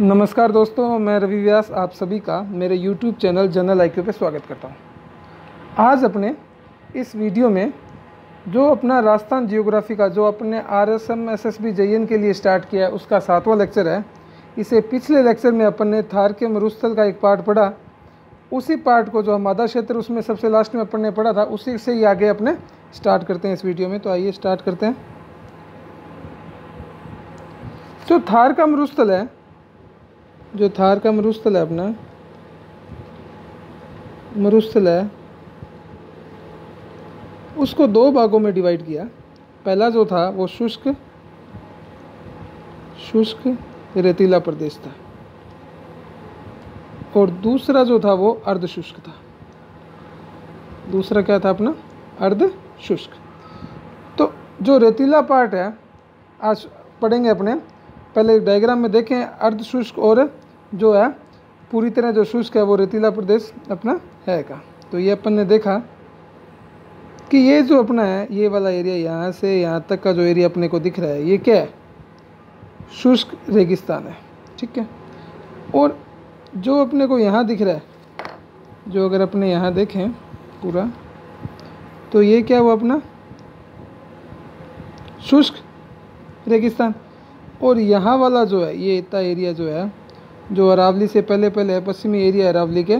नमस्कार दोस्तों, मैं रवि व्यास आप सभी का मेरे YouTube चैनल जनरल आई पे स्वागत करता हूँ। आज अपने इस वीडियो में जो अपना राजस्थान जियोग्राफी का, जो अपने R S M S S B जे के लिए स्टार्ट किया है, उसका सातवां लेक्चर है। इसे पिछले लेक्चर में अपन ने थार के मरुस्थल का एक पार्ट पढ़ा। उसी पार्ट को जो हमारा क्षेत्र उसमें सबसे लास्ट में अपन ने पढ़ा था, उसी से ही आगे अपने स्टार्ट करते हैं इस वीडियो में। तो आइए स्टार्ट करते हैं। जो थार का मरुस्थल है जो थार का मरुस्थल है अपना, मरुस्थल है, उसको दो भागों में डिवाइड किया। पहला जो था, वो शुष्क शुष्क रेतीला प्रदेश था। और दूसरा जो था, वो अर्ध शुष्क था। दूसरा क्या था अपना? अर्ध शुष्क। तो जो रेतीला पार्ट है, आज पढ़ेंगे अपने। पहले डायग्राम में देखें, अर्ध शुष्क और जो है, पूरी तरह जो शुष्क है, वो रेतीला प्रदेश अपना है का। तो ये अपन ने देखा कि ये जो अपना है, ये वाला एरिया यहाँ से यहाँ तक का जो एरिया अपने को दिख रहा है, ये क्या है? शुष्क रेगिस्तान है, ठीक है? और जो अपने को यहाँ दिख रहा है, जो अगर अपने यहाँ देखें पूरा तो ये क्या हुआ अपना? शुष्क रेगिस्तान। और यहाँ वाला जो है, ये इतना एरिया जो है जो अरावली से पहले पहले है, पश्चिमी एरिया अरावली के,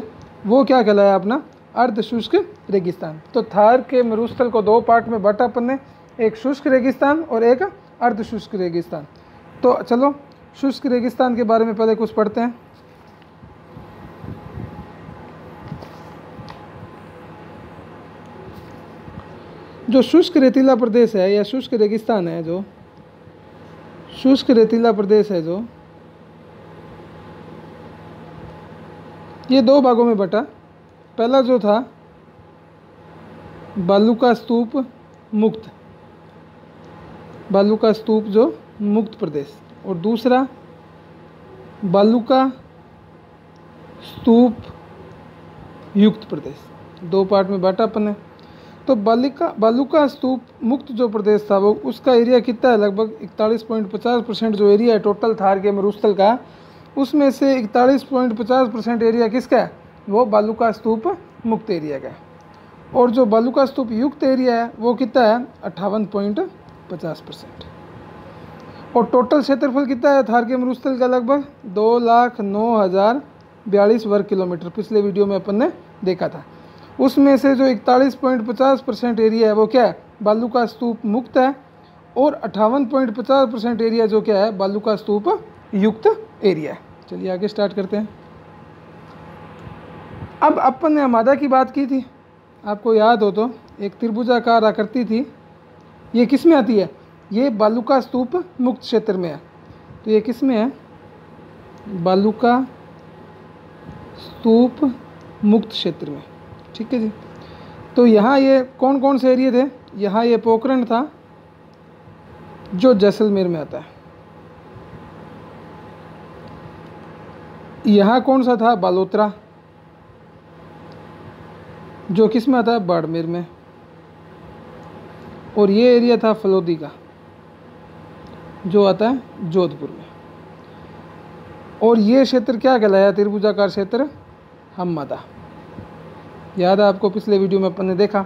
वो क्या कहलाया अपना? अर्ध शुष्क रेगिस्तान। तो थार के मरुस्थल को दो पार्ट में बांटा अपन ने, एक शुष्क रेगिस्तान और एक अर्ध शुष्क रेगिस्तान। तो चलो, शुष्क रेगिस्तान के बारे में पहले कुछ पढ़ते हैं। जो शुष्क रेतीला प्रदेश है या शुष्क रेगिस्तान है जो, शुष्क रेतीला प्रदेश है जो ये दो भागों में बटा। पहला जो था, बालू का स्तूप मुक्त। बालू का स्तूप जो मुक्त प्रदेश। और दूसरा, बालू का स्तूप युक्त प्रदेश। दो पार्ट में बांटा अपन। ने तो बालिका, बालू का स्तूप मुक्त जो प्रदेश था, वो उसका एरिया कितना है? लगभग इकतालीस पॉइंट पचास परसेंट जो एरिया है टोटल थार के मरुस्थल का। उसमें से इकतालीस पॉइंट पचास परसेंट एरिया किसका है? वो बालू स्तूप मुक्त एरिया का है। और जो बालू का स्तूप युक्त एरिया है, वो कितना है? अट्ठावन पॉइंट पचास परसेंट। और टोटल क्षेत्रफल कितना है? थार के मरुस्थल का लगभग दो लाख नौ हज़ार बयालीस वर्ग किलोमीटर, पिछले वीडियो में अपन ने देखा था। उसमें से जो इकतालीस पॉइंट पचास परसेंट एरिया है, वो क्या है? बालू का स्तूप मुक्त है। और अट्ठावन पॉइंट पचास परसेंट एरिया जो क्या है? बालू का स्तूप युक्त एरिया है। चलिए आगे स्टार्ट करते हैं। अब अपन ने अमादा की बात की थी। आपको याद हो तो एक त्रिभुजाकार आकृति थी। ये किसमें आती है? ये बालू का स्तूप मुक्त क्षेत्र में है। तो ये किसमें है? बालू का स्तूप मुक्त क्षेत्र में। ठीक है जी। तो यहाँ ये कौन कौन से एरिए थे? यहाँ ये पोखरण था, जो जैसलमेर में आता है। यहाँ कौन सा था? बालोतरा। जो किसमें आता है बाड़मेर में। और ये एरिया था फलोदी का, जो आता है जोधपुर में। और ये क्षेत्र क्या कहलाया? त्रिभुजाकार क्षेत्र हमदा याद है आपको पिछले वीडियो में अपन ने देखा?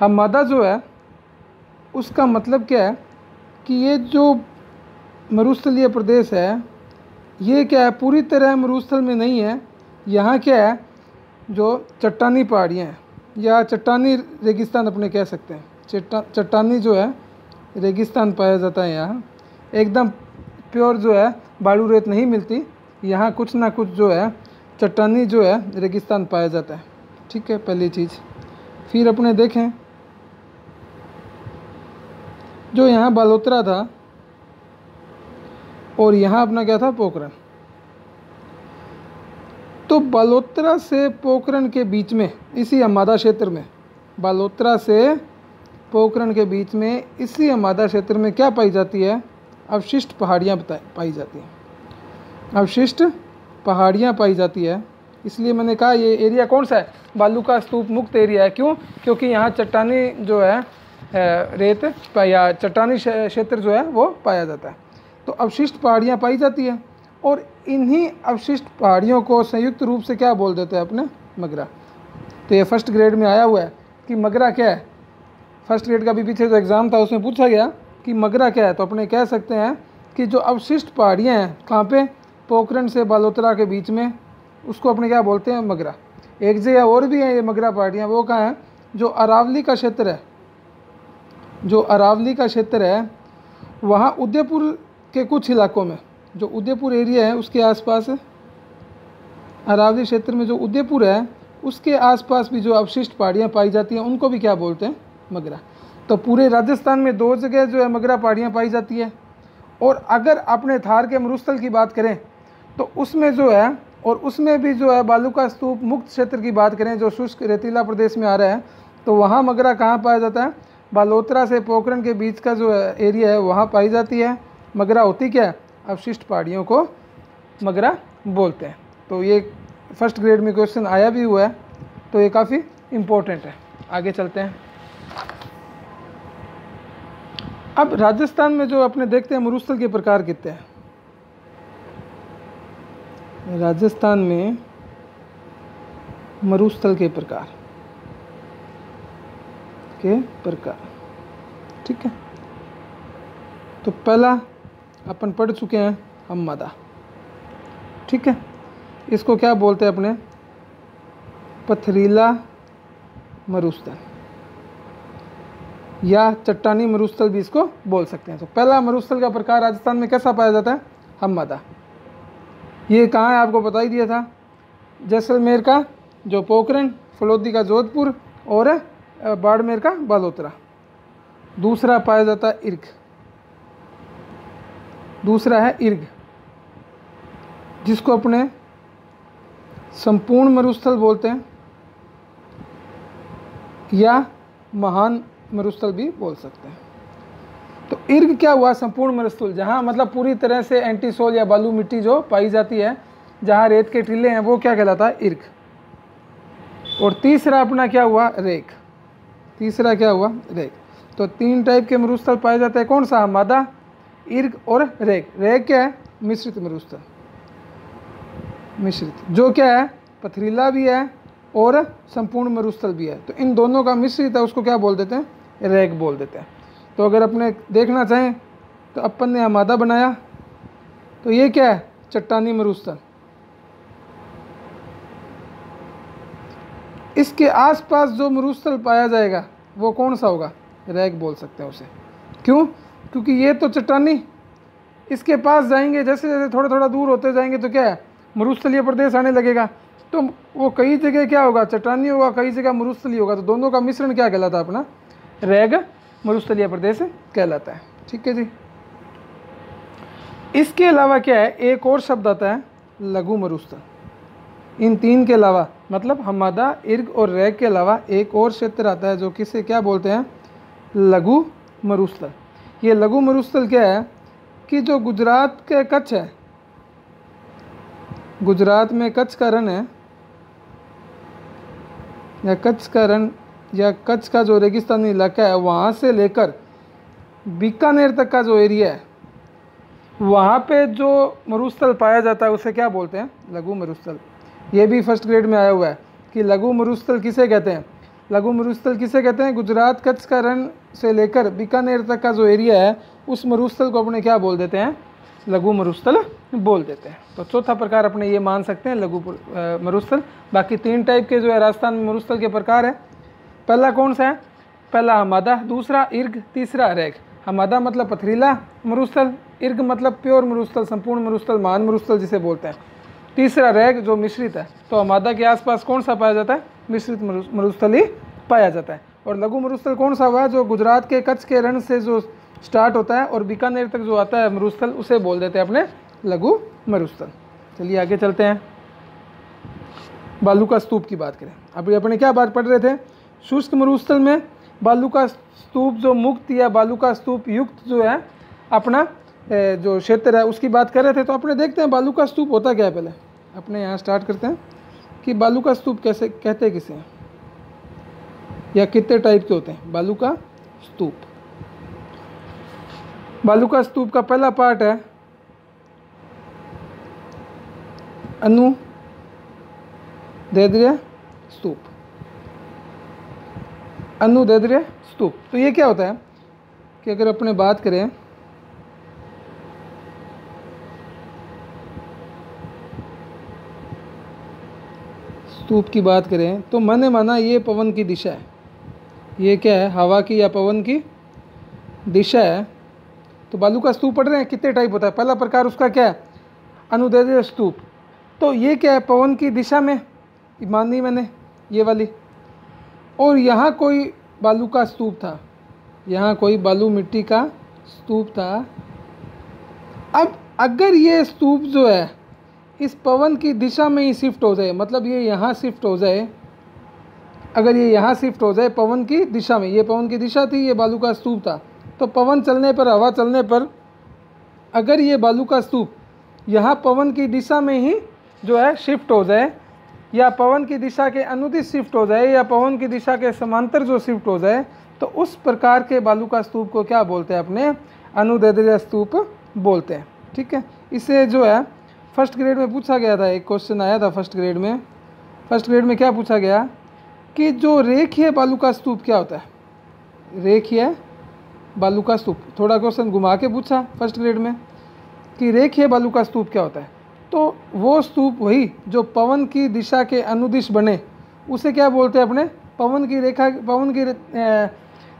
हमदा जो है, उसका मतलब क्या है कि ये जो मरुस्थलीय प्रदेश है ये क्या है? पूरी तरह मरुस्थल में नहीं है। यहाँ क्या है? जो चट्टानी पहाड़ियाँ हैं, या चट्टानी रेगिस्तान अपने कह सकते हैं। चट्टा, चट्टानी जो है, रेगिस्तान पाया जाता है यहाँ। एकदम प्योर जो है, बालू रेत नहीं मिलती। यहाँ कुछ ना कुछ जो है, चट्टानी जो है, रेगिस्तान पाया जाता है। ठीक है, पहली चीज़। फिर अपने देखें। जो यहाँ बालोतरा था और यहाँ अपना क्या था? पोखरण। तो बालोतरा से पोखरण के बीच में, इसी अमादा क्षेत्र में, बालोतरा से पोखरण के बीच में, इसी अमादा क्षेत्र में क्या पाई जाती है? अवशिष्ट पहाड़ियाँ पाई जाती हैं। अवशिष्ट पहाड़ियाँ पाई जाती है। इसलिए मैंने कहा, ये एरिया कौन सा है? बालू का स्तूप मुक्त एरिया है। क्यों? क्योंकि यहाँ चट्टानी जो है रेत, या चट्टानी क्षेत्र जो है, वो पाया जाता है। तो अवशिष्ट पहाड़ियाँ पाई जाती हैं। और इन्हीं अवशिष्ट पहाड़ियों को संयुक्त रूप से क्या बोल देते हैं अपने? मगरा। तो ये फ़र्स्ट ग्रेड में आया हुआ है कि मगरा क्या है? फ़र्स्ट ग्रेड का भी पीछे जो एग्ज़ाम था, उसमें पूछा गया कि मगरा क्या है? तो अपने कह सकते हैं कि जो अवशिष्ट पहाड़ियाँ हैं, कहाँ पे? पोखरण से बालोतरा के बीच में। उसको अपने क्या बोलते हैं? मगरा। एक जगह और भी हैं ये मगरा पहाड़ियाँ, वो कहाँ हैं? जो अरावली का क्षेत्र है। जो अरावली का क्षेत्र है, वहाँ उदयपुर के कुछ इलाकों में, जो उदयपुर एरिया है, उसके आसपास अरावली क्षेत्र में जो उदयपुर है, उसके आसपास भी जो अवशिष्ट पहाड़ियाँ पाई जाती हैं, उनको भी क्या बोलते हैं? मगरा। तो पूरे राजस्थान में दो जगह जो है मगरा पहाड़ियाँ पाई जाती है। और अगर अपने थार के मरुस्थल की बात करें तो उसमें जो है, और उसमें भी जो है बालू का स्तूप मुक्त क्षेत्र की बात करें, जो शुष्क रेतीला प्रदेश में आ रहा है तो वहाँ मगरा कहाँ पाया जाता है? बालोतरा से पोखरण के बीच का जो एरिया है, वहाँ पाई जाती है। मगरा होती क्या है? पहाड़ियों को मगरा बोलते हैं। तो ये फ़र्स्ट ग्रेड में क्वेश्चन आया भी हुआ है तो ये काफ़ी इम्पोर्टेंट है। आगे चलते हैं। अब राजस्थान में जो अपने देखते हैं, मरुस्थल के प्रकार कितने हैं? राजस्थान में मरुस्थल के प्रकार। के प्रकार। ठीक है? तो पहला अपन पढ़ चुके हैं हम मादा ठीक है? इसको क्या बोलते हैं अपने? पथरीला मरुस्थल। या चट्टानी मरुस्थल भी इसको बोल सकते हैं। तो पहला मरुस्थल का प्रकार राजस्थान में कैसा पाया जाता है? हम मादा ये कहाँ है? आपको बता ही दिया था। जैसलमेर का जो पोखरण, फलोदी का जोधपुर और बाड़मेर का बालोतरा। दूसरा पाया जाता है इर्ग दूसरा है इर्ग, जिसको अपने संपूर्ण मरुस्थल बोलते हैं, या महान मरुस्थल भी बोल सकते हैं। तो इर्ग क्या हुआ? संपूर्ण मरुस्थल, जहाँ मतलब पूरी तरह से एंटीसोल या बालू मिट्टी जो पाई जाती है, जहाँ रेत के टीले हैं, वो क्या कहलाता है? इर्ग। और तीसरा अपना क्या हुआ? रेक। तीसरा क्या हुआ? रेक। तो तीन टाइप के मरुस्थल पाए जाते हैं। कौन सा? मादा इर्ग और रेक रेक क्या है? मिश्रित मरुस्थल। मिश्रित। जो क्या है? पथरीला भी है और संपूर्ण मरुस्थल भी है। तो इन दोनों का मिश्रित है, उसको क्या बोल देते हैं? रेक बोल देते हैं। तो अगर अपने देखना चाहें तो अपन ने आमादा बनाया। तो ये क्या है? चट्टानी मरुस्थल। इसके आसपास जो मरुस्थल पाया जाएगा, वो कौन सा होगा? रैग बोल सकते हैं उसे। क्यों? क्योंकि ये तो चट्टानी इसके पास जाएँगे, जैसे जैसे थोड़ा थोड़ा दूर होते जाएँगे तो क्या है, मरुस्थलीय प्रदेश आने लगेगा। तो वो कई जगह क्या होगा, चट्टानी होगा, कई जगह मरुस्थली होगा तो दोनों का मिश्रण क्या कहलाता है अपना? रैग मरुस्थलीय प्रदेश कहलाता है। ठीक है जी। इसके अलावा क्या है, एक और शब्द आता है, लघु मरुस्थल इन तीन के अलावा मतलब हमादा, इर्ग और रैग के अलावा एक और क्षेत्र आता है जो किसे क्या बोलते हैं, लघु मरुस्थल ये लघु मरुस्थल क्या है? कि जो गुजरात के कच्छ है। गुजरात में कच्छ का रन है। या कच्छ का रन या कच्छ का जो रेगिस्तानी इलाका है, वहाँ से लेकर बीकानेर तक का जो एरिया है, वहाँ पे जो मरुस्थल पाया जाता है, उसे क्या बोलते हैं? लघु मरुस्थल। ये भी फ़र्स्ट ग्रेड में आया हुआ है कि लघु मरुस्थल किसे कहते हैं? लघु मरुस्थल किसे कहते हैं? गुजरात कच्छ का रण से लेकर बीकानेर तक का जो एरिया है, उस मरुस्थल को अपने क्या बोल देते हैं? लघु मरुस्थल बोल देते हैं। तो चौथा प्रकार अपने ये मान सकते हैं, लघु मरुस्थल। बाकी तीन टाइप के जो है, राजस्थान में मरुस्थल के प्रकार है। पहला कौन सा है? पहला हमादा, दूसरा इर्ग, तीसरा रेग। हमादा मतलब पथरीला मरुस्थल, इर्ग मतलब प्योर मरुस्थल, संपूर्ण मरुस्थल मान मरुस्थल जिसे बोलते हैं। तीसरा रैग जो मिश्रित है तो हमादा के आसपास कौन सा पाया जाता है? मिश्रित मरुस्थल ही पाया जाता है। और लघु मरुस्थल कौन सा हुआ जो गुजरात के कच्छ के रण से जो स्टार्ट होता है और बीकानेर तक जो आता है मरुस्थल, उसे बोल देते हैं अपने लघु मरुस्थल। चलिए आगे चलते हैं। बालू का स्तूप की बात करें। अभी अपने क्या बात पढ़ रहे थे? शुष्क मरुस्थल में बालू का स्तूप जो मुक्त या बालू का स्तूप युक्त जो है, अपना जो क्षेत्र है, उसकी बात कर रहे थे। तो अपने देखते हैं बालू का स्तूप होता क्या है पहले। अपने यहाँ स्टार्ट करते हैं कि बालू का स्तूप कैसे, कहते किसे हैं? या कितने टाइप के होते हैं? बालू का स्तूप। बालू का स्तूप का पहला पार्ट है, अनु दैद्र्य स्तूप। अनु दैद्र्य स्तूप। तो ये क्या होता है कि अगर अपने बात करें, स्तूप की बात करें तो मन माना ये पवन की दिशा है। ये क्या है? हवा की या पवन की दिशा है। तो बालू का स्तूप पढ़ रहे हैं? कितने टाइप होता है? पहला प्रकार उसका क्या है? अनुदैर्य स्तूप। तो ये क्या है? पवन की दिशा में? मान ली मैंने, ये वाली। और यहाँ कोई बालू का स्तूप था। यहाँ कोई बालू मिट्टी का स्तूप था। अब अगर ये स्तूप जो है, इस पवन की दिशा में ही शिफ्ट हो जाए मतलब ये यहाँ शिफ्ट हो जाए अगर ये यहाँ शिफ्ट हो जाए पवन की दिशा में, ये पवन की दिशा थी, ये बालू का स्तूप था तो पवन चलने पर, हवा चलने पर, अगर ये बालू का स्तूप यहाँ पवन की दिशा में ही जो है शिफ्ट हो जाए, या पवन की दिशा के अनुदित शिफ्ट हो जाए, या पवन की दिशा के समांतर जो शिफ्ट हो जाए तो उस प्रकार के बालू का स्तूप को क्या बोलते हैं अपने? अनुदैर्य स्तूप बोलते हैं। ठीक है? इसे जो है फ़र्स्ट ग्रेड में पूछा गया था, एक क्वेश्चन आया था फ़र्स्ट ग्रेड में। फ़र्स्ट ग्रेड में क्या पूछा गया? कि जो रेखीय बालू का स्तूप, क्या होता है? रेख रेखीय बालू का स्तूप। थोड़ा क्वेश्चन घुमा के पूछा फ़र्स्ट ग्रेड में कि रेखीय बालू का स्तूप, क्या होता है? तो वो स्तूप वही जो पवन की दिशा के अनुदिश बने, उसे क्या बोलते हैं अपने? पवन की रेखा, पवन की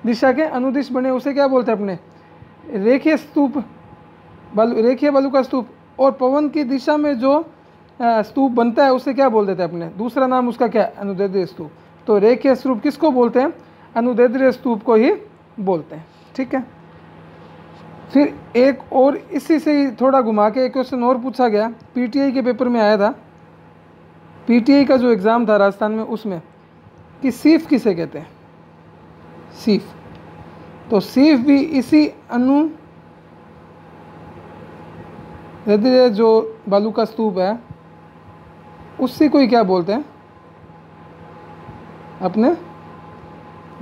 दिशा के अनुदिश बने, उसे क्या बोलते हैं अपने? रेखीय स्तूप, बालू रेखीय बालू का स्तूप। और पवन की दिशा में जो स्तूप बनता है, उसे क्या बोल देते हैं अपने? दूसरा नाम उसका क्या है? अनुदैर्य स्तूप। तो रेखीय स्तूप किसको बोलते हैं? अनुदैर्य स्तूप को ही बोलते हैं, ठीक है? फिर एक और इसी से ही थोड़ा घुमा के एक क्वेश्चन और पूछा गया। पीटीआई के पेपर में आया था। पीटीआई का जो एग्ज़ाम था राजस्थान में, उसमें कि सीफ किसे कहते हैं? सीफ। तो सीफ भी इसी अनु जो बालू का स्तूप है उससे कोई क्या बोलते हैं? अपने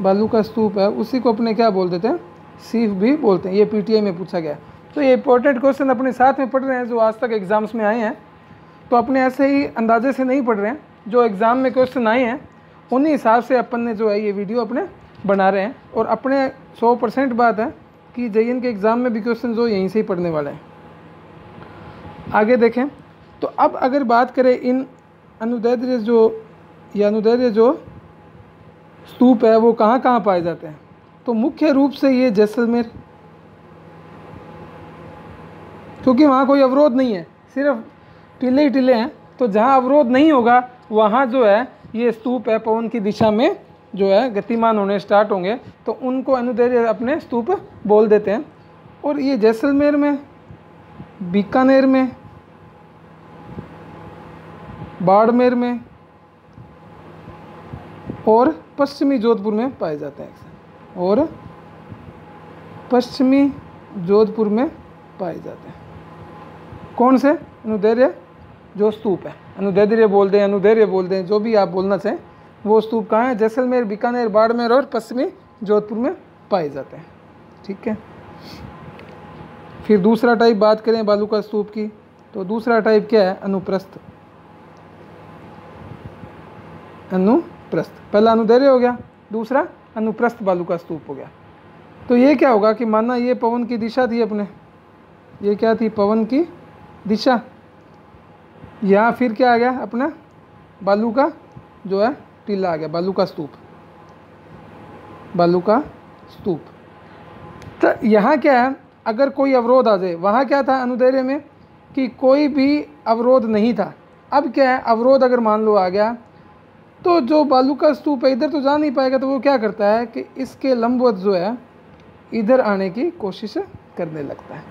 बालू का स्तूप है, उसी को अपने क्या बोल देते हैं सीफ भी बोलते हैं। ये पीटीआई में पूछा गया। तो ये इंपॉर्टेंट क्वेश्चन अपने साथ में पढ़ रहे हैं, जो आज तक एग्ज़ाम्स में आए हैं। तो अपने ऐसे ही अंदाजे से नहीं पढ़ रहे हैं। जो एग्ज़ाम में क्वेश्चन आए हैं, उन्हीं हिसाब से अपन ने जो है ये वीडियो अपने बना रहे हैं। और अपने सौ परसेंट बात है कि जे के एग्ज़ाम में भी क्वेश्चन जो यहीं से ही पढ़ने वाले हैं। आगे देखें। तो अब अगर बात करें इन अनुदैर्य जो, या अनुदैर्य जो स्तूप है, वो कहाँ कहाँ पाए जाते हैं? तो मुख्य रूप से ये जैसलमेर। क्योंकि वहाँ कोई अवरोध नहीं है, सिर्फ़ टिले ही टिले हैं। तो जहाँ अवरोध नहीं होगा, वहाँ जो है, ये स्तूप है, पवन की दिशा में जो है, गतिमान होने स्टार्ट होंगे। तो उनको अनुदैर्य अपने स्तूप बोल देते हैं। और ये जैसलमेर में, बीकानेर में, बाड़मेर में और पश्चिमी जोधपुर में पाए जाते हैं और पश्चिमी जोधपुर में पाए जाते हैं। कौन से? अनुदैर्य जो स्तूप है। अनुदैर्य बोल दें अनुदैर्य बोल दें, जो भी आप बोलना चाहें, वो स्तूप कहाँ है? जैसलमेर, बीकानेर, बाड़मेर और पश्चिमी जोधपुर में पाए जाते हैं। ठीक है? फिर दूसरा टाइप बात करें बालू का स्तूप की तो दूसरा टाइप क्या है? अनुप्रस्थ अनुप्रस्थ। पहला अनुदैर्य हो गया, दूसरा अनुप्रस्थ बालू का स्तूप हो गया। तो ये क्या होगा कि माना ये पवन की दिशा थी अपने, ये क्या थी पवन की दिशा? यहाँ फिर क्या आ गया अपना, बालू का जो है, टीला आ गया, बालू का स्तूप। बालू का स्तूप। तो यहाँ क्या है, अगर कोई अवरोध आ जाए, वहाँ क्या था अनुदैर्य में कि कोई भी अवरोध नहीं था। अब क्या है, अवरोध अगर मान लो आ गया तो जो बालू का स्तूप है, इधर तो जा नहीं पाएगा तो वो क्या करता है कि इसके लंबवत जो है, इधर आने की कोशिश करने लगता है।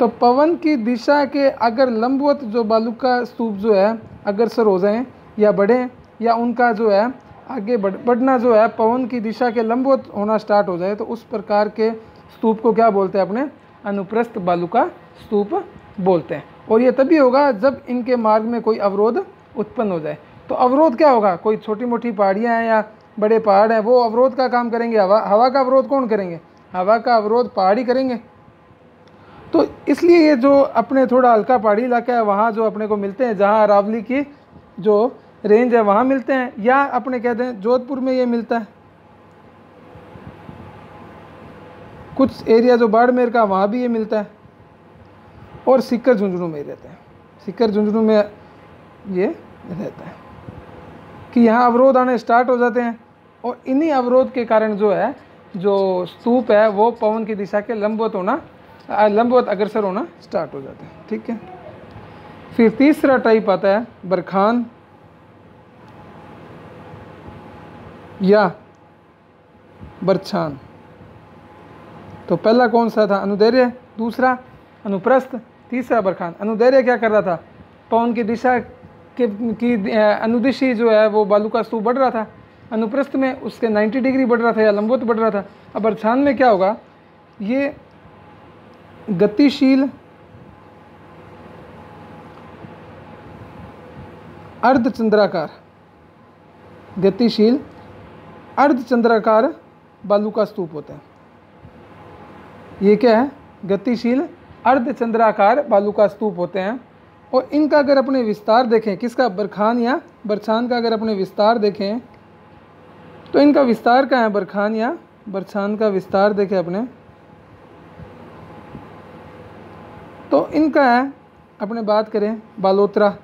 तो पवन की दिशा के अगर लंबवत जो बालू का स्तूप जो है अग्रसर हो जाएँ या बढ़ें, या उनका जो है, आगे बढ़, बढ़ना जो है, पवन की दिशा के लंबवत होना स्टार्ट हो जाए तो उस प्रकार के स्तूप को क्या बोलते हैं अपने? अनुप्रस्थ बालू का स्तूप बोलते हैं। और ये तभी होगा जब इनके मार्ग में कोई अवरोध उत्पन्न हो जाए। तो अवरोध क्या होगा? कोई छोटी मोटी पहाड़ियाँ हैं या बड़े पहाड़ हैं, वो अवरोध का काम करेंगे। हवा हवा का अवरोध कौन करेंगे? हवा का अवरोध पहाड़ी करेंगे। तो इसलिए ये जो अपने थोड़ा हल्का पहाड़ी इलाका है, वहाँ जो अपने को मिलते हैं, जहाँ अरावली की जो रेंज है, वहाँ मिलते हैं। या अपने कहते हैं, जोधपुर में ये मिलता है। कुछ एरिया जो बाड़मेर का, वहाँ भी ये मिलता है। और सिक्कर झुंझुनू में ही रहते हैं। सिक्कर झुंझुनू में ये रहता है। कि यहाँ अवरोध आने स्टार्ट हो जाते हैं। और इन्हीं अवरोध के कारण जो है, जो स्तूप है, वो पवन की दिशा के लंबवत होना लंबवत अग्रसर होना स्टार्ट हो जाते हैं, ठीक है? फिर तीसरा टाइप आता है, बरखान। या बरछान। तो पहला कौन सा था? अनुदैर्य दूसरा, अनुप्रस्थ। तीसरा बरखान। अनुदैर्य क्या कर रहा था? पवन की दिशा के, की अनुदिशी जो है वो बालू का स्तूप बढ़ रहा था, अनुप्रस्थ में उसके 90 डिग्री बढ़ रहा था या लंबवत बढ़ रहा था। अब अर्थान में क्या होगा? ये गतिशील अर्धचंद्राकार गतिशील अर्धचंद्राकार बालू का स्तूप होता है। ये क्या है? गतिशील अर्धचंद्राकार बालू का स्तूप होते हैं। और इनका अगर अपने विस्तार देखें, किसका? बरखान या बरछान का अगर अपने विस्तार देखें तो इनका विस्तार क्या है? बरखान या बरछान का विस्तार देखें अपने। तो इनका है, अपने बात करें, बालोत्रा,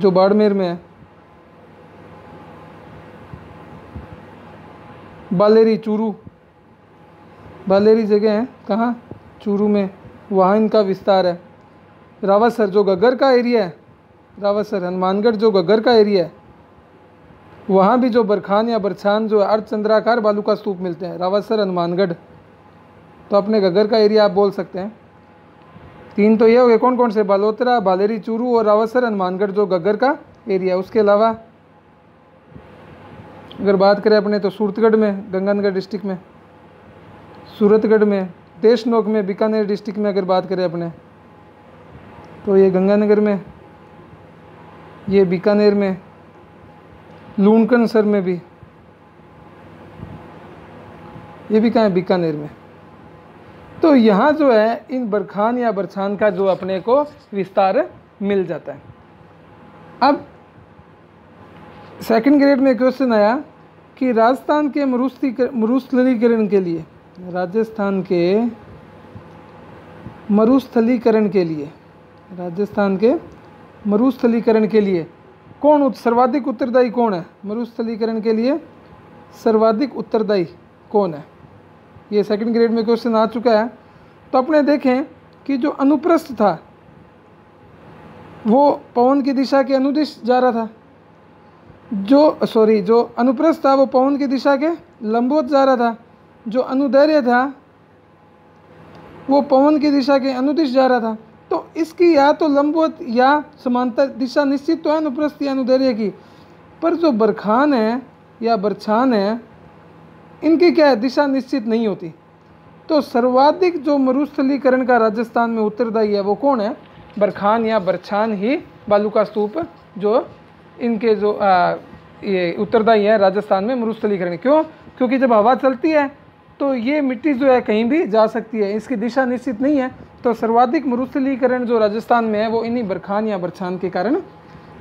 जो बाड़मेर में है। बालेरी, चूरू। बालेरी जगह है, कहाँ? चूरू में। वहाँ इनका विस्तार है। रावतसर जो गगर का एरिया है रावतसर हनुमानगढ़ जो गगर का एरिया है, वहाँ भी जो बरखान या बरछान जो अर्धचंद्राकार बालू का स्तूप मिलते हैं रावतसर हनुमानगढ़। तो अपने गगर का एरिया आप बोल सकते हैं। तीन तो ये हो गए कौन कौन से? बालोतरा, बालेरी, चूरू और रावतसर हनुमानगढ़ जो गगर का एरिया उसके अलावा। अगर बात करें अपने तो सूरतगढ़ में, गंगानगर डिस्ट्रिक्ट में, सूरतगढ़ में देशनोक में, बीकानेर डिस्ट्रिक्ट में अगर बात करें अपने तो ये गंगानगर में, ये बीकानेर में लूणकन सर में भी, ये भी कहाँ है बीकानेर में। तो यहाँ जो है, इन बरखान या बरछान का जो अपने को विस्तार मिल जाता है। अब सेकंड ग्रेड में क्वेश्चन आया कि राजस्थान के मरुस्थी मरुस्थलीकरण के लिए राजस्थान के मरुस्थलीकरण के लिए, राजस्थान के मरुस्थलीकरण के लिए कौन सर्वाधिक उत्तरदायी कौन है? मरुस्थलीकरण के लिए सर्वाधिक उत्तरदायी कौन है? ये सेकंड ग्रेड में क्वेश्चन आ चुका है। तो अपने देखें कि जो अनुप्रस्थ था, वो पवन की दिशा के अनुदिश जा रहा था। जो सॉरी जो अनुप्रस्थ था, वो पवन की दिशा के लंबवत जा रहा था। जो अनुदैर्य था वो पवन की दिशा के अनुदिश जा रहा था। तो इसकी या तो लंबवत या समांतर दिशा निश्चित तो है अनुप्रस्थ या अनुदैर्य की। पर जो बरखान है या बरछान है इनकी क्या है? दिशा निश्चित नहीं होती। तो सर्वाधिक जो मरुस्थलीकरण का राजस्थान में उत्तरदायी है वो कौन है? बरखान या बरछान ही बालू का स्तूप जो इनके जो आ, ये उत्तरदायी है राजस्थान में मरुस्थलीकरण। क्यों? क्योंकि जब हवा चलती है तो ये मिट्टी जो है कहीं भी जा सकती है, इसकी दिशा निश्चित नहीं है। तो सर्वाधिक मरुस्थलीकरण जो राजस्थान में है, वो इन्हीं बरखान या बरछान के कारण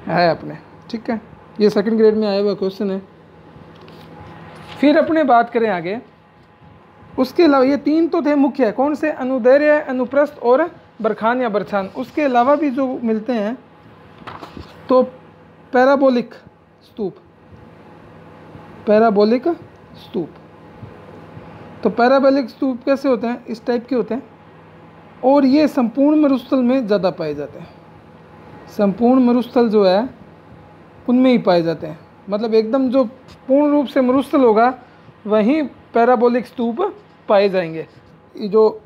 है अपने। ठीक है? ये सेकंड ग्रेड में आया हुआ क्वेश्चन है। फिर अपने बात करें आगे। उसके अलावा ये तीन तो थे मुख्य है। कौन से? अनुदैर्य अनुप्रस्थ और बरखान या बरछान। उसके अलावा भी जो मिलते हैं तो पैराबोलिक स्तूप। पैराबोलिक स्तूप। तो पैराबोलिक स्तूप कैसे होते हैं? इस टाइप के होते हैं। और ये संपूर्ण मरुस्थल में ज़्यादा पाए जाते हैं। संपूर्ण मरुस्थल जो है, उनमें ही पाए जाते हैं। मतलब एकदम जो पूर्ण रूप से मरुस्थल होगा, वहीं पैराबोलिक स्तूप पाए जाएँगे। ये जो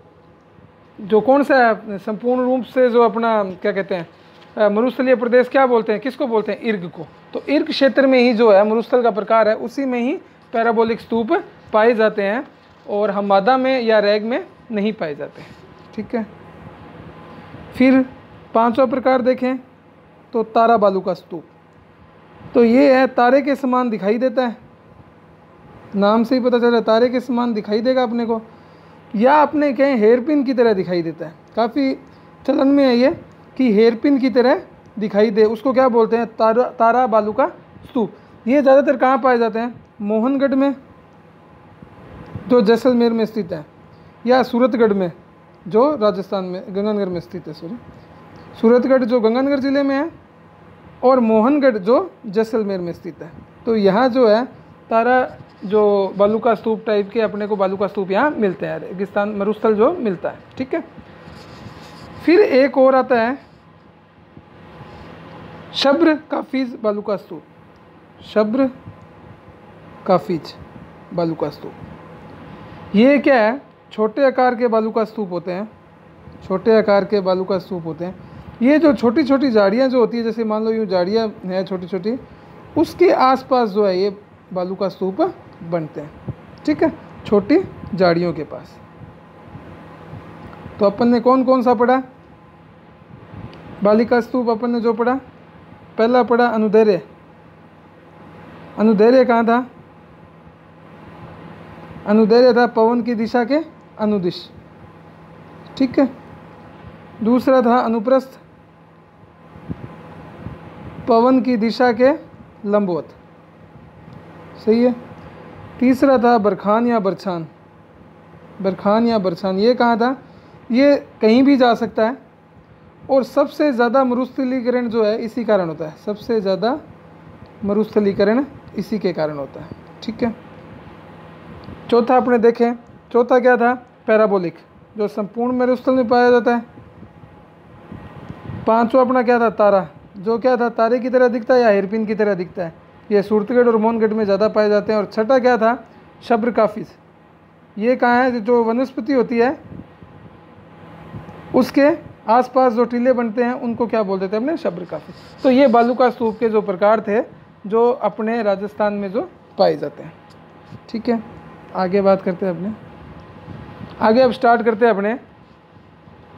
जो कौन सा है? संपूर्ण रूप से जो अपना, क्या कहते हैं मरुस्थलीय प्रदेश क्या बोलते हैं? किसको बोलते हैं? इर्ग को। तो इर्ग क्षेत्र में ही जो है, मरुस्थल का प्रकार है, उसी में ही पैराबोलिक स्तूप पाए जाते हैं। और हम मादा में या रैग में नहीं पाए जाते। ठीक है? फिर पांचवा प्रकार देखें तो तारा बालू का स्तूप। तो ये है, तारे के समान दिखाई देता है। नाम से ही पता चल रहा है तारे के समान दिखाई देगा अपने को। या अपने कहें, हेयरपिन की तरह दिखाई देता है। काफ़ी चलन में है ये, कि हेयरपिन की तरह दिखाई दे। उसको क्या बोलते हैं? तारा तारा बालू का स्तूप। ये ज़्यादातर कहाँ पाए जाते हैं? मोहनगढ़ में। जो जैसलमेर में स्थित है, या सूरतगढ़ में, जो राजस्थान में, गंगानगर में स्थित है सॉरी सूरतगढ़ जो गंगानगर ज़िले में है, और मोहनगढ़ जो जैसलमेर में स्थित है। तो यहाँ जो है, तारा जो बालू का स्तूप टाइप के अपने को बालू का स्तूप यहाँ मिलते हैं, रेगिस्तान, मरुस्थल जो मिलता है, ठीक है? फिर एक और आता है, शब्र काफिज बालू का स्तूप। शब्र काफिज बालू का स्तूप। ये क्या है? छोटे आकार के बालू का स्तूप होते हैं। छोटे आकार के बालू का स्तूप होते हैं। ये जो छोटी छोटी झाड़ियाँ जो होती है, जैसे मान लो यूँ झाड़ियाँ हैं छोटी छोटी उसके आसपास जो है ये बालू का स्तूप बनते हैं। ठीक है? छोटी झाड़ियों के पास। तो अपन ने कौन कौन सा पढ़ा? बालिका स्तूप अपन ने जो पढ़ा? पहला पढ़ा अनुदैर्य अनुदैर्य कहाँ था? अनुदैर्य था पवन की दिशा के अनुदिश। ठीक है? दूसरा था अनुप्रस्थ। पवन की दिशा के लंबवत। सही है? तीसरा था बरखान या बरछान। बरखान या बरछान, ये कहाँ था? ये कहीं भी जा सकता है। और सबसे ज़्यादा मरुस्थलीकरण जो है, इसी कारण होता है। सबसे ज़्यादा मरुस्थलीकरण इसी के कारण होता है। ठीक है? चौथा अपने देखें, चौथा क्या था? पैराबोलिक जो संपूर्ण मरुस्थल में पाया जाता है। पांचवा अपना क्या था? तारा, जो क्या था? तारे की तरह दिखता है या हेरपिन की तरह दिखता है? ये सूरतगढ़ और मोहनगढ़ में ज़्यादा पाए जाते हैं। और छठा क्या था? शब्र काफिस ये कहाँ है? जो वनस्पति होती है, उसके आसपास जो टीले बनते हैं, उनको क्या बोल देते हैं अपने? शब्र काफिज तो ये बालू का स्तूप के जो प्रकार थे, जो अपने राजस्थान में जो पाए जाते हैं। ठीक है? आगे बात करते हैं अपने। आगे अब स्टार्ट करते हैं अपने।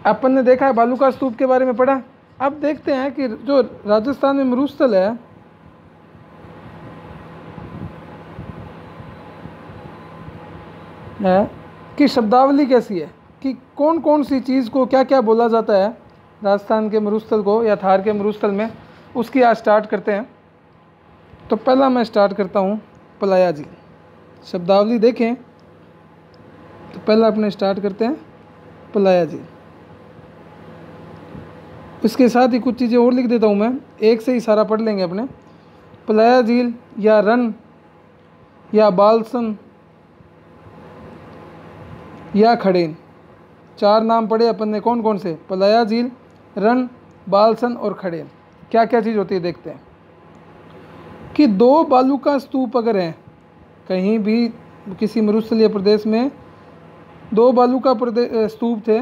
अपन ने देखा है बालू का स्तूप के बारे में पढ़ा। अब देखते हैं कि जो राजस्थान में मरुस्थल है है, कि शब्दावली कैसी है? कि कौन कौन सी चीज़ को क्या क्या बोला जाता है राजस्थान के मरुस्थल को या थार के मरुस्थल में, उसकी आज स्टार्ट करते हैं। तो पहला मैं स्टार्ट करता हूँ, पलाया जी। शब्दावली देखें तो पहला अपने स्टार्ट करते हैं, पलाया जी। इसके साथ ही कुछ चीज़ें और लिख देता हूँ मैं। एक से ही सारा पढ़ लेंगे अपने। पलाया झील या रन या बालसन या खड़ेन। चार नाम पढ़े अपन ने कौन कौन से? पलाया झील, रन, बालसन और खड़ेन। क्या क्या चीज़ होती है, देखते हैं। कि दो बालू का स्तूप अगर हैं कहीं भी किसी मरुस्थलीय प्रदेश में दो बालू का स्तूप थे।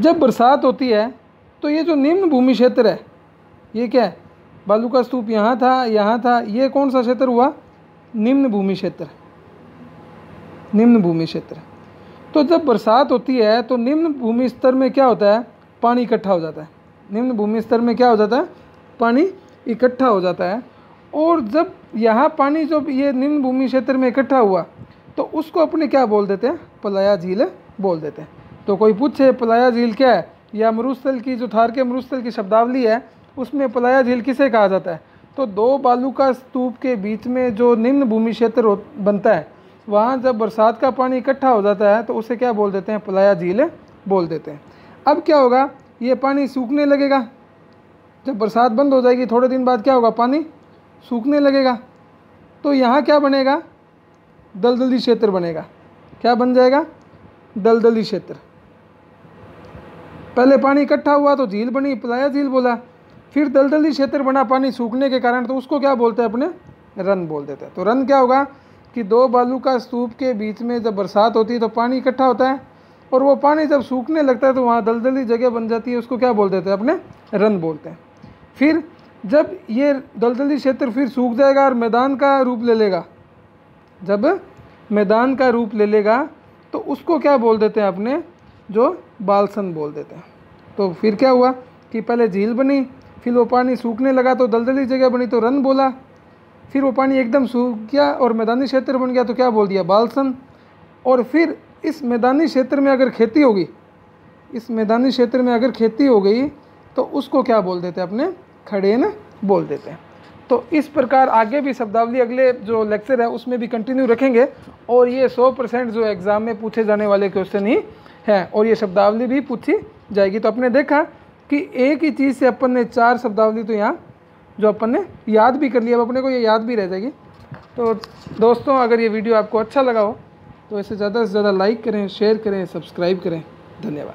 जब बरसात होती है तो ये जो निम्न भूमि क्षेत्र है, ये क्या है? बालू का स्तूप यहाँ था यहाँ था, ये कौन सा क्षेत्र हुआ? निम्न भूमि क्षेत्र। निम्न भूमि क्षेत्र। तो जब बरसात होती है तो निम्न भूमि स्तर में क्या होता है? पानी इकट्ठा हो जाता है। निम्न भूमि स्तर में क्या हो जाता है? पानी इकट्ठा हो जाता है। और जब यहाँ पानी जब ये निम्न भूमि क्षेत्र में इकट्ठा हुआ तो उसको अपने क्या बोल देते हैं? पलाया झील बोल देते हैं। तो कोई पूछे, पलाया झील क्या है? या मरुस्थल की जो थार के मरुस्थल की शब्दावली है, उसमें पलाया झील किसे कहा जाता है? तो दो बालू का स्तूप के बीच में जो निम्न भूमि क्षेत्र बनता है, वहाँ जब बरसात का पानी इकट्ठा हो जाता है तो उसे क्या बोल देते हैं? पलाया झील बोल देते हैं। अब क्या होगा? ये पानी सूखने लगेगा। जब बरसात बंद हो जाएगी, थोड़े दिन बाद क्या होगा? पानी सूखने लगेगा। तो यहाँ क्या बनेगा? दलदली क्षेत्र बनेगा। क्या बन जाएगा? दलदली क्षेत्र। पहले पानी इकट्ठा हुआ तो झील बनी, पलाया झील बोला। फिर दलदली क्षेत्र बना पानी सूखने के कारण तो उसको क्या बोलते हैं अपने? रन बोल देते हैं। तो रन क्या होगा? कि दो बालू का स्तूप के बीच में जब बरसात होती है तो पानी इकट्ठा होता है। और वो पानी जब सूखने लगता है तो वहाँ दलदली जगह बन जाती है, उसको क्या बोल देते हैं अपने? रन बोलते हैं। फिर जब ये दलदली क्षेत्र फिर सूख जाएगा और मैदान का रूप ले लेगा, जब मैदान का रूप ले लेगा तो उसको क्या बोल देते हैं अपने? जो बालसन बोल देते हैं। तो फिर क्या हुआ कि पहले झील बनी, फिर वो पानी सूखने लगा तो दलदली जगह बनी तो रन बोला। फिर वो पानी एकदम सूख गया और मैदानी क्षेत्र बन गया तो क्या बोल दिया? बालसन। और फिर इस मैदानी क्षेत्र में अगर खेती होगी, इस मैदानी क्षेत्र में अगर खेती हो गई तो उसको क्या बोल देते अपने? खड़े न, बोल देते हैं। तो इस प्रकार आगे भी शब्दावली अगले जो लेक्चर है, उसमें भी कंटिन्यू रखेंगे। और ये 100 परसेंट जो एग्ज़ाम में पूछे जाने वाले क्वेश्चन ही हैं, और ये शब्दावली भी पूछी जाएगी। तो आपने देखा कि एक ही चीज़ से अपन ने चार शब्दावली तो यहाँ, जो अपन ने याद भी कर लिया अब अपने को ये याद भी रह जाएगी। तो दोस्तों, अगर ये वीडियो आपको अच्छा लगा हो तो इसे ज़्यादा से ज़्यादा लाइक करें शेयर करें सब्सक्राइब करें। धन्यवाद।